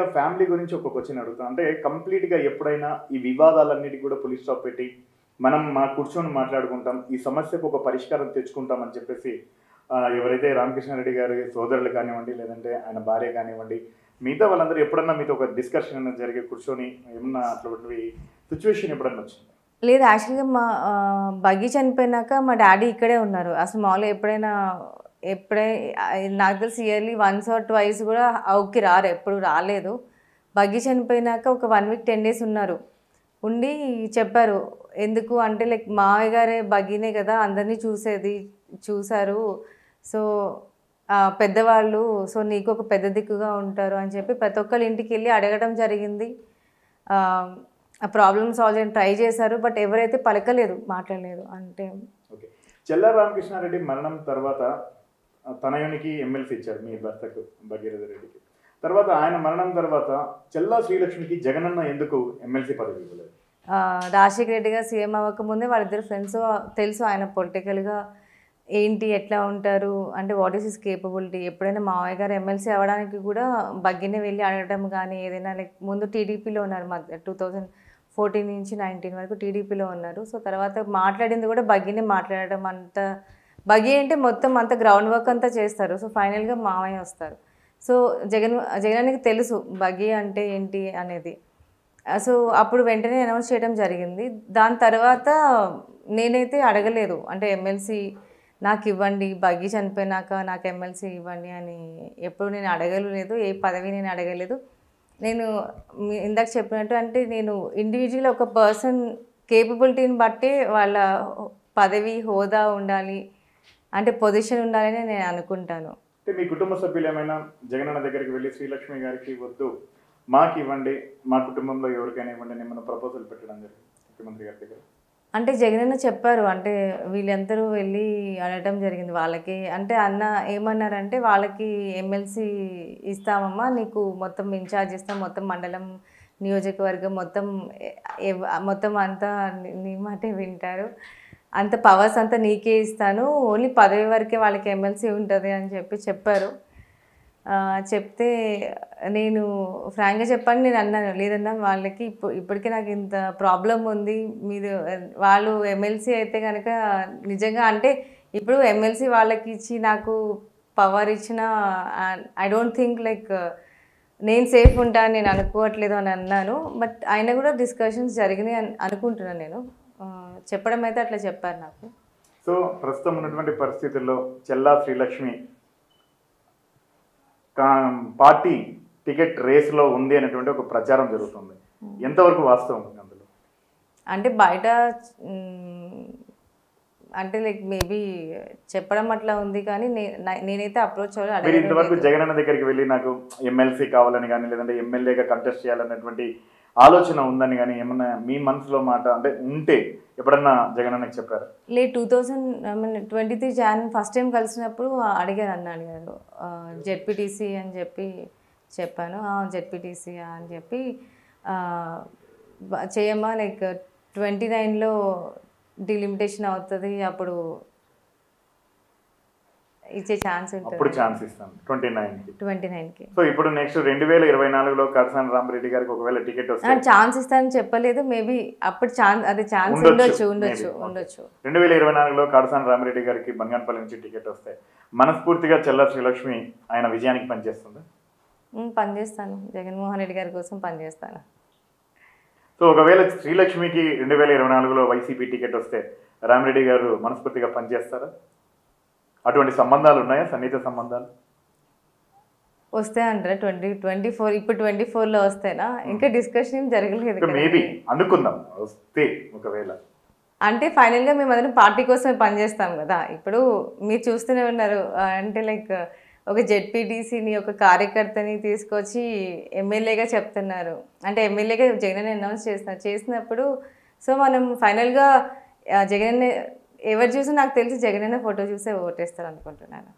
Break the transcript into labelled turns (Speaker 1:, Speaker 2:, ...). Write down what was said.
Speaker 1: ఫైనల్గా ఫ్యామిలీ గురించి ఒక క్వశ్చన్ అడుగుతాను. అంటే కంప్లీట్గా ఎప్పుడైనా ఈ వివాదాలన్నిటికీ కూడా పోలీస్ స్టాప్ పెట్టి మనం మా కూర్చొని మాట్లాడుకుంటాం ఈ సమస్యకు ఒక పరిష్కారం తెచ్చుకుంటాం అని చెప్పేసి ఎవరైతే రామకృష్ణారెడ్డి గారి సోదరులు కానివ్వండి లేదంటే ఆయన భార్య కానివ్వండి మిగతా వాళ్ళందరూ ఎప్పుడన్నా మీతో ఒక డిస్కషన్ అనేది కూర్చొని ఏమన్నా అటువంటి సిచ్యువేషన్ ఎప్పుడన్నా వచ్చింది?
Speaker 2: లేదు యాక్చువల్గా మా బగ్గి చనిపోయినాక మా డాడీ ఇక్కడే ఉన్నారు. అసలు మామూలుగా ఎప్పుడైనా ఎప్పుడై నాకు తెలిసి ఇయర్లీ వన్స్ ఆర్ ట్వైస్ కూడా అవుకి రారు ఎప్పుడు రాలేదు. బగ్గి చనిపోయినాక ఒక వన్ వీక్ టెన్ డేస్ ఉన్నారు. ఉండి చెప్పారు ఎందుకు అంటే లైక్ మావయ్య గారే బగ్గీనే కదా అందరినీ చూసేది చూశారు సో పెద్దవాళ్ళు సో నీకు ఒక పెద్ద దిక్కుగా ఉంటారు అని చెప్పి ప్రతి ఒక్కరి ఇంటికి వెళ్ళి అడగడం జరిగింది. ఆ, ప్రాబ్లం ప్రాబ్లమ్ సాల్వ్ చేయడం ట్రై చేశారు బట్ ఎవరైతే పలకలేదు మాట్లాడలేదు అంటే
Speaker 1: ఓకే. చెల్లా రామకృష్ణారెడ్డి మరణం తర్వాత తనయునికి ఎమ్మెల్సీ ఇచ్చారు మీ భర్తకు భగీరథ రెడ్డికి. తర్వాత ఆయన మరణం తర్వాత చెల్లా శ్రీలక్ష్మికి జగనన్న ఎందుకు ఎమ్మెల్సీ పదవి ఇవ్వలేదు?
Speaker 2: రాజశేఖర రెడ్డి గారు సీఎం అవ్వకముందే వాళ్ళిద్దరు ఫ్రెండ్స్ తెలుసు ఆయన పొలిటికల్గా ఏంటి ఎట్లా ఉంటారు అంటే వాట్ ఈస్ ఇస్ కేపబిలిటీ ఎప్పుడైనా మావయ్య గారు ఎమ్మెల్సీ అవ్వడానికి కూడా బగ్గినే వెళ్ళి అడగడం కానీ ఏదైనా లైక్ ముందు టీడీపీలో ఉన్నారు మా టూ థౌజండ్ ఫోర్టీన్ నుంచి నైన్టీన్ వరకు టీడీపీలో ఉన్నారు. సో తర్వాత మాట్లాడింది కూడా బగ్గినే మాట్లాడడం అంత బగీ అంటే మొత్తం అంత గ్రౌండ్ వర్క్ అంతా చేస్తారు. సో ఫైనల్గా మావయ్య వస్తారు. సో జగన్ జగనానికి తెలుసు బగీ అంటే ఏంటి అనేది. సో అప్పుడు వెంటనే అనౌన్స్ చేయడం జరిగింది. దాని తర్వాత నేనైతే అడగలేదు. అంటే ఎమ్మెల్సీ నాకు ఇవ్వండి బగ్గి చనిపోయినాక నాకు ఎమ్మెల్సీ ఇవ్వండి అని ఎప్పుడు నేను అడగలేదు. ఏ పదవి నేను అడగలేదు. నేను ఇందాక చెప్పినట్టు అంటే నేను ఇండివిజువల్ ఒక పర్సన్ కేపబిలిటీని బట్టే వాళ్ళ పదవి హోదా ఉండాలి అంటే పొజిషన్ ఉండాలని నేను అనుకుంటాను.
Speaker 1: అంటే మీ కుటుంబ సభ్యులు ఏమైనా జగనన్న దగ్గరికి వెళ్ళి శ్రీలక్ష్మి గారికి వద్దు మాకు ఇవ్వండి మా కుటుంబంలో ఎవరికైనా ఇవ్వండి అని ఏమైనా ప్రపోజల్ పెట్టడం జరిగింది ముఖ్యమంత్రి గారి దగ్గర?
Speaker 2: అంటే జగనన్న చెప్పారు అంటే వీళ్ళందరూ వెళ్ళి అడగటం జరిగింది వాళ్ళకి. అంటే అన్న ఏమన్నారంటే వాళ్ళకి ఎమ్మెల్సీ ఇస్తామమ్మా నీకు మొత్తం ఇన్ఛార్జ్ ఇస్తాం మొత్తం మండలం నియోజకవర్గం మొత్తం మొత్తం అంతా నీ మాటే వింటారు. అంత పవర్స్ అంతా నీకే ఇస్తాను. ఓన్లీ పదవి వరకే వాళ్ళకి ఎమ్మెల్సీ ఉంటుంది అని చెప్పి చెప్పారు. చెప్తే నేను ఫ్రాంక్గా చెప్పండి నేను అన్నాను లేదన్నా వాళ్ళకి ఇప్పుడు ఇప్పటికే నాకు ఇంత ప్రాబ్లం ఉంది. మీరు వాళ్ళు ఎమ్మెల్సీ అయితే కనుక నిజంగా అంటే ఇప్పుడు ఎమ్మెల్సీ వాళ్ళకి ఇచ్చి నాకు పవర్ ఇచ్చిన ఐ డోంట్ థింక్ లైక్ నేను సేఫ్ ఉంటాను నేను అనుకోవట్లేదు అని అన్నాను. బట్ అయినా కూడా డిస్కషన్స్ జరిగినాయి అని అనుకుంటున్నాను నేను. చెప్పడం అయితే అట్లా చెప్పారు నాకు.
Speaker 1: సో ప్రస్తుతం ఉన్నటువంటి పరిస్థితుల్లో చెల్లా శ్రీలక్ష్మి కా- పార్టీ టికెట్ రేస్లో ఉంది అనేటువంటి ఒక ప్రచారం జరుగుతుంది. ఎంతవరకు వాస్తవం అందులో?
Speaker 2: అంటే బయట అంటే లైక్ మేబీ చెప్పడం అట్లా ఉంది కానీ నేనైతే అప్రోచ్ అవ్వాలి
Speaker 1: ఇంతవరకు
Speaker 2: అడగలేదు.
Speaker 1: జగనన్న దగ్గరికి వెళ్ళి నాకు ఎమ్మెల్సీ కావాలని కానీ లేదంటే ఎమ్మెల్యేగా కంటెస్ట్ చేయాలనేటువంటి ఆలోచన ఉందని కానీ ఏమన్నా మీ మనసులో మాట అంటే ఉంటే ఎప్పుడన్నా జగనన్నకి చెప్పారు?
Speaker 2: లేదు two thousand twenty three Jan first time కలిసినప్పుడు అడిగారు అన్న అడిగారు. జెడ్పీటీసీ అని చెప్పి చెప్పాను. జెడ్పీటీసీ అని చెప్పి చేయమ్మా లైక్ ట్వంటీ నైన్లో డిలిమిటేషన్ అవుతుంది అప్పుడు ఇచ్చే ఛాన్స్
Speaker 1: అప్పుడు
Speaker 2: ఉంటుంది
Speaker 1: ఛాన్స్ ఇస్తాను ట్వంటీ నైన్కి.
Speaker 2: ట్వంటీ నైన్కి.
Speaker 1: సో ఇప్పుడు నెక్స్ట్ రెండు వేల ఇరవై నాలుగులో కరసాని రామరెడ్డి గారికి ఒకవేళ టికెట్ వస్తే
Speaker 2: ఛాన్స్ ఇస్తానని చెప్పలేదు. మేబీ అప్పుడు ఛాన్స్ అదే ఛాన్స్
Speaker 1: ఉండొచ్చు,
Speaker 2: ఉండొచ్చు ఉండొచ్చు
Speaker 1: రెండు వేల ఇరవై నాలుగులో కాడసాని రామిరెడ్డి గారికి బంగానపల్లి నుంచి టికెట్ వస్తే మనస్ఫూర్తిగా చెల్ల శ్రీలక్ష్మి ఆయన విజయానికి పనిచేస్తుంది?
Speaker 2: పనిచేస్తాను. జగన్మోహన్ రెడ్డి గారి కోసం పనిచేస్తాను.
Speaker 1: సో ఒకవేళ శ్రీలక్ష్మికి రెండు వేల ఇరవై నాలుగులో వైసీపీ టికెట్ వస్తే రామిరెడ్డి గారు మనస్ఫూర్తిగా పనిచేస్తారా? అటువంటి సంబంధాలు ఉన్నాయా? సన్నిహిత సంబంధాలు?
Speaker 2: వస్తే అంటారా? ట్వంటీ ట్వంటీ ఫోర్ ఇప్పుడు ట్వంటీ ఫోర్లో వస్తేనా? ఇంకా డిస్కషన్ ఏం జరగలేదు.
Speaker 1: మేబీ అనుకుందాం. వస్తే ఒకవేళ.
Speaker 2: అంటే ఫైనల్గా మేము అందరం పార్టీ కోసమే పనిచేస్తాం కదా. ఇప్పుడు మీరు చూస్తూనే ఉన్నారు. అంటే లైక్ ఒక జెడ్పీటీసీని ఒక కార్యకర్తని తీసుకొచ్చి ఎమ్మెల్యేగా చెప్తున్నారు. అంటే ఎమ్మెల్యేగా జగన్ అనౌన్స్ చేస్తున్నారు. చేసినప్పుడు సో మనం ఫైనల్గా జగన్ ఎవరు చూసి నాకు తెలిసి జగన్ ఫోటో చూసే ఓటేస్తారు అనుకుంటున్నాను